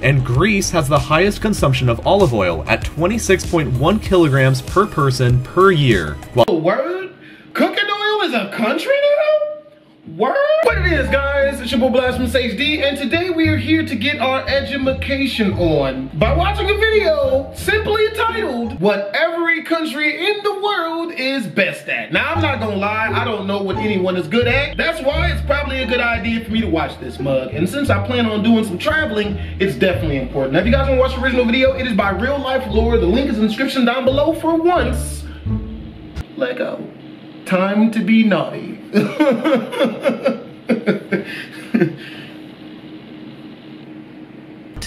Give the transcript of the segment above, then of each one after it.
And Greece has the highest consumption of olive oil at 26.1 kilograms per person per year. While oh, Word? Cooking oil is a country now? Word? What it is, guys? It's your boy Blastphamous HD, and today we are here to get our education on by watching a video simply entitled What Every Country in the World is Best At. Now, I'm not gonna lie, I don't know what anyone is good at. That's why it's probably a good idea for me to watch this mug. And since I plan on doing some traveling, it's definitely important. Now, if you guys wanna watch the original video, it is by Real Life Lore. The link is in the description down below for once. Let go. Time to be naughty.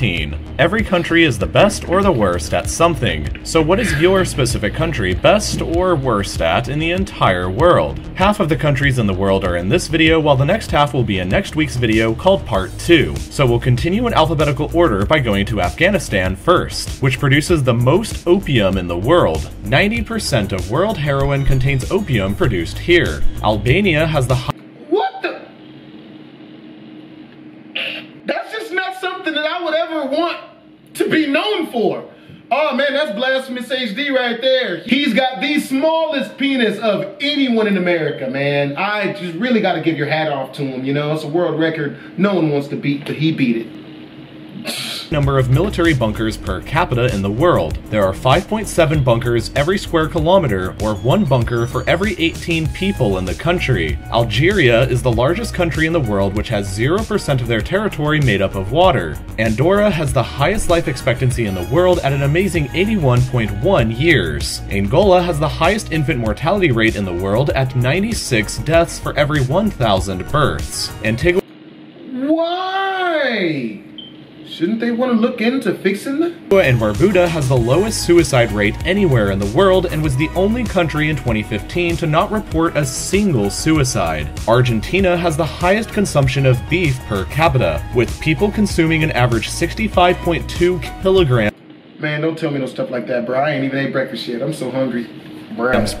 Every country is the best or the worst at something. So what is your specific country best or worst at in the entire world? Half of the countries in the world are in this video, while the next half will be in next week's video called Part 2. So we'll continue in alphabetical order by going to Afghanistan first, which produces the most opium in the world. 90% of world heroin contains opium produced here. Albania has the What the? That's just not something that I would ever want be known for. Oh man, that's Blastphamous HD right there. He's got the smallest penis of anyone in America, man. I just really got to give your hat off to him, you know? It's a world record no one wants to beat, but he beat it number of military bunkers per capita in the world. There are 5.7 bunkers every square kilometer, or one bunker for every 18 people in the country. Algeria is the largest country in the world which has 0% of their territory made up of water. Andorra has the highest life expectancy in the world at an amazing 81.1 years. Angola has the highest infant mortality rate in the world at 96 deaths for every 1,000 births. Antigua Why? Shouldn't they want to look into fixing that? And Barbuda has the lowest suicide rate anywhere in the world and was the only country in 2015 to not report a single suicide. Argentina has the highest consumption of beef per capita, with people consuming an average 65.2 kilograms. Man, don't tell me no stuff like that, bro. I ain't even ate breakfast yet. I'm so hungry.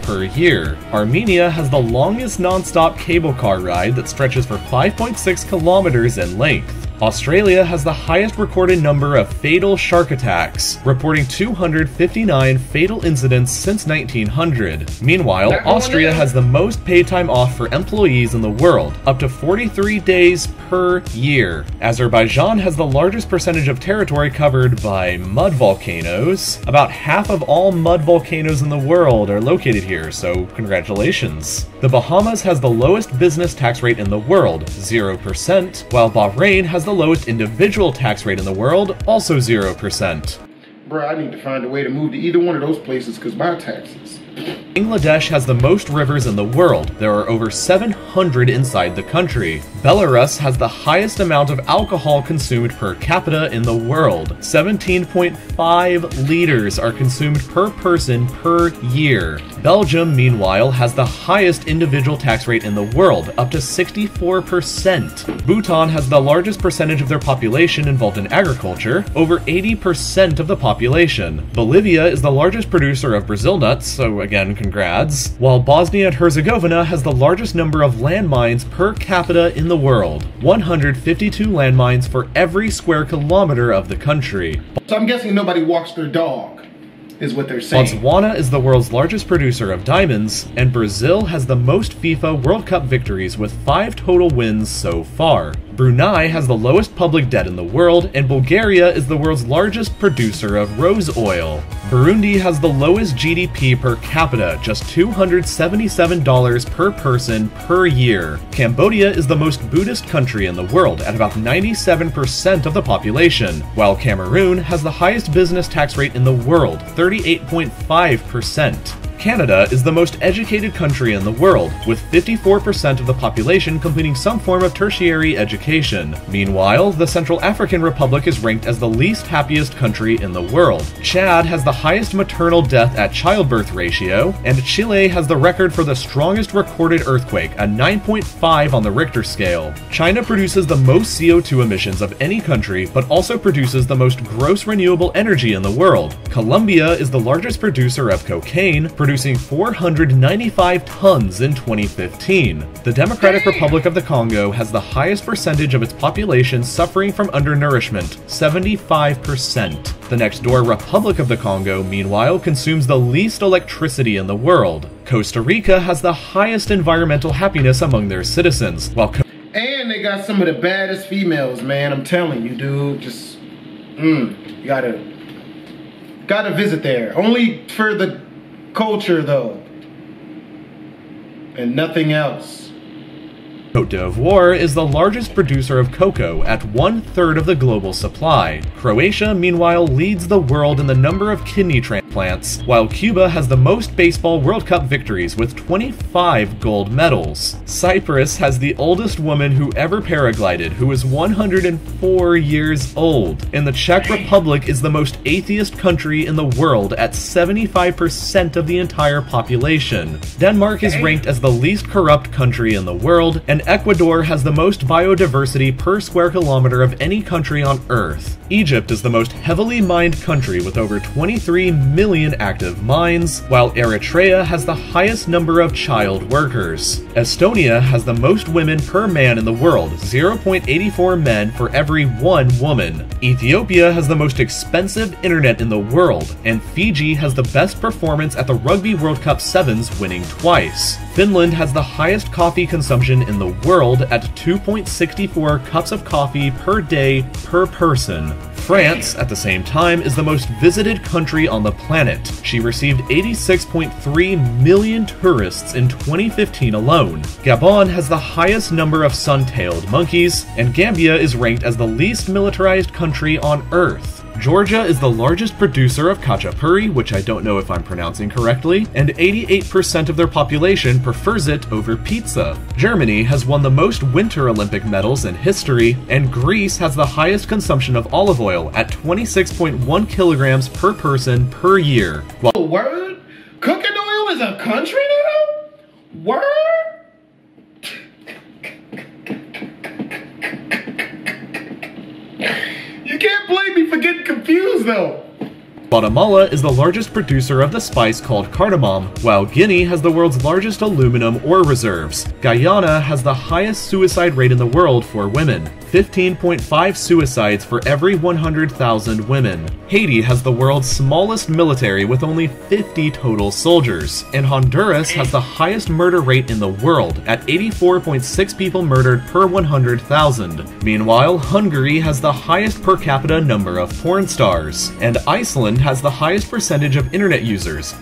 Per year. Armenia has the longest non-stop cable car ride that stretches for 5.6 kilometers in length. Australia has the highest recorded number of fatal shark attacks, reporting 259 fatal incidents since 1900. Meanwhile, Austria has the most paid time off for employees in the world, up to 43 days per year. Azerbaijan has the largest percentage of territory covered by mud volcanoes. About half of all mud volcanoes in the world are located here, so congratulations. The Bahamas has the lowest business tax rate in the world, 0%, while Bahrain has the the lowest individual tax rate in the world, also 0%. Bro, I need to find a way to move to either one of those places because my taxes. Bangladesh has the most rivers in the world. There are over 700 inside the country. Belarus has the highest amount of alcohol consumed per capita in the world. 17.5 liters are consumed per person per year. Belgium, meanwhile, has the highest individual tax rate in the world, up to 64%. Bhutan has the largest percentage of their population involved in agriculture, over 80% of the population. Bolivia is the largest producer of Brazil nuts, so again, congrats. While Bosnia and Herzegovina has the largest number of landmines per capita in the world 152 landmines for every square kilometer of the country. So I'm guessing nobody walks their dog is what they're saying. Botswana is the world's largest producer of diamonds, and Brazil has the most FIFA World Cup victories with five total wins so far. Brunei has the lowest public debt in the world, and Bulgaria is the world's largest producer of rose oil. Burundi has the lowest GDP per capita, just $277 per person per year. Cambodia is the most Buddhist country in the world, at about 97% of the population, while Cameroon has the highest business tax rate in the world, 38.5%. Canada is the most educated country in the world, with 54% of the population completing some form of tertiary education. Meanwhile, the Central African Republic is ranked as the least happiest country in the world. Chad has the highest maternal death at childbirth ratio, and Chile has the record for the strongest recorded earthquake, a 9.5 on the Richter scale. China produces the most CO2 emissions of any country, but also produces the most gross renewable energy in the world. Colombia is the largest producer of cocaine, producing 495 tons in 2015. The Democratic Republic of the Congo has the highest percentage of its population suffering from undernourishment, 75%. The next door Republic of the Congo, meanwhile, consumes the least electricity in the world. Costa Rica has the highest environmental happiness among their citizens, while and they got some of the baddest females, man. I'm telling you, dude. Just, mm, you gotta, gotta visit there. Only for the culture, though, and nothing else. Cote d'Ivoire is the largest producer of cocoa at one third of the global supply. Croatia, meanwhile, leads the world in the number of kidney transplants, while Cuba has the most baseball World Cup victories with 25 gold medals. Cyprus has the oldest woman who ever paraglided, who is 104 years old. And the Czech Republic is the most atheist country in the world at 75% of the entire population. Denmark is ranked as the least corrupt country in the world, and Ecuador has the most biodiversity per square kilometer of any country on Earth. Egypt is the most heavily mined country with over 23 million active mines, while Eritrea has the highest number of child workers. Estonia has the most women per man in the world, 0.84 men for every one woman. Ethiopia has the most expensive internet in the world, and Fiji has the best performance at the Rugby World Cup Sevens, winning twice. Finland has the highest coffee consumption in the world at 2.64 cups of coffee per day per person. France, at the same time, is the most visited country on the planet. She received 86.3 million tourists in 2015 alone. Gabon has the highest number of sun-tailed monkeys, and Gambia is ranked as the least militarized country on Earth. Georgia is the largest producer of khachapuri, which I don't know if I'm pronouncing correctly, and 88% of their population prefers it over pizza. Germany has won the most Winter Olympic medals in history, and Greece has the highest consumption of olive oil at 26.1 kilograms per person per year. While Word? Cooking oil is a country now? Word? Confused though. Guatemala is the largest producer of the spice called cardamom, while Guinea has the world's largest aluminum ore reserves. Guyana has the highest suicide rate in the world for women, 15.5 suicides for every 100,000 women. Haiti has the world's smallest military with only 50 total soldiers, and Honduras has the highest murder rate in the world at 84.6 people murdered per 100,000. Meanwhile, Hungary has the highest per capita number of porn stars, and Iceland has the highest percentage of internet users.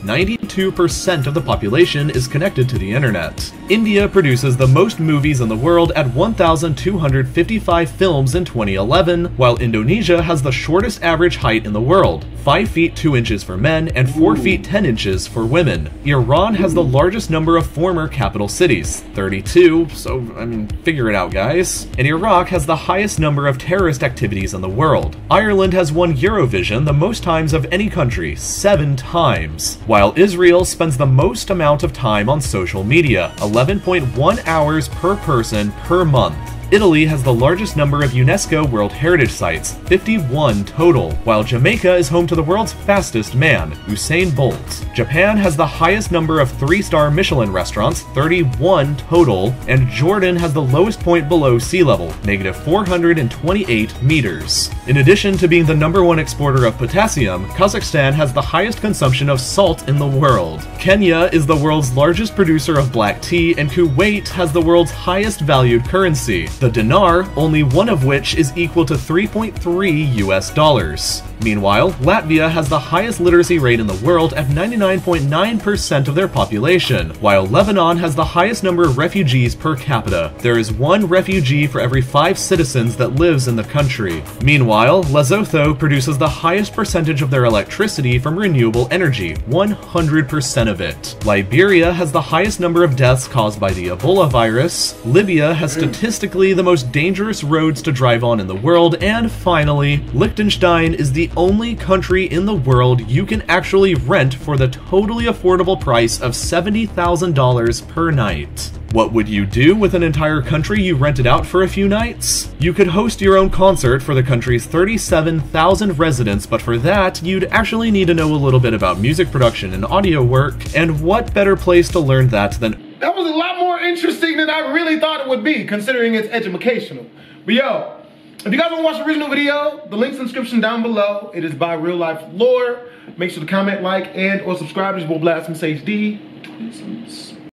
92% of the population is connected to the internet. India produces the most movies in the world at 1,255 films in 2011, while Indonesia has the shortest average height in the world, 5 feet 2 inches for men and 4 feet 10 inches for women. Iran has the largest number of former capital cities, 32, so I mean, figure it out guys. And Iraq has the highest number of terrorist activities in the world. Ireland has won Eurovision the most times of any country, 7 times, while Israel spends the most amount of time on social media, 11.1 hours per person per month. Italy has the largest number of UNESCO World Heritage Sites, 51 total, while Jamaica is home to the world's fastest man, Usain Bolt. Japan has the highest number of 3-star Michelin restaurants, 31 total, and Jordan has the lowest point below sea level, negative 428 meters. In addition to being the number one exporter of potassium, Kazakhstan has the highest consumption of salt in the world. Kenya is the world's largest producer of black tea, and Kuwait has the world's highest valued currency the dinar, only one of which is equal to 3.3 US dollars. Meanwhile, Latvia has the highest literacy rate in the world at 99.9% of their population, while Lebanon has the highest number of refugees per capita. There is one refugee for every five citizens that lives in the country. Meanwhile, Lesotho produces the highest percentage of their electricity from renewable energy, 100% of it. Liberia has the highest number of deaths caused by the Ebola virus. Libya has mm. statistically the most dangerous roads to drive on in the world, and finally, Liechtenstein is the only country in the world you can actually rent for the totally affordable price of $70,000 per night. What would you do with an entire country you rented out for a few nights? You could host your own concert for the country's 37,000 residents, but for that, you'd actually need to know a little bit about music production and audio work, and what better place to learn that than That was a lot more interesting than I really thought it would be, considering it's educational. But yo, if you guys want to watch the original video, the link's in the description down below. It is by Real Life Lore. Make sure to comment, like, and or subscribe to Blast HD.